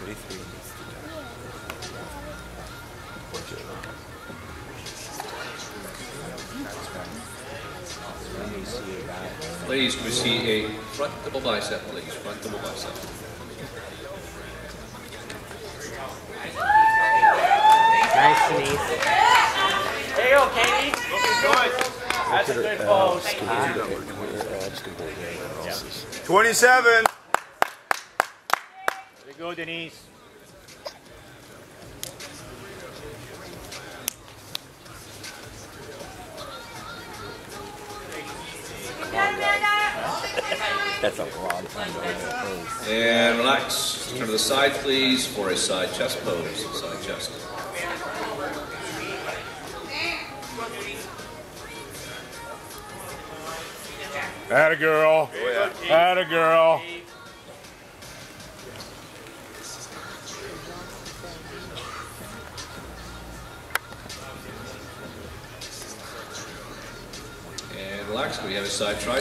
43 minutes to die. Please, we see a front double bicep, please. Front double bicep. Nice, Denise. There you go, Katie. Looking good. That's a good pose. 27. Very good, Denise. That's a long time to hold. And relax. Turn to the side, please, for a side chest pose. Side chest. Atta girl. Atta girl. And relax. We have a side tri.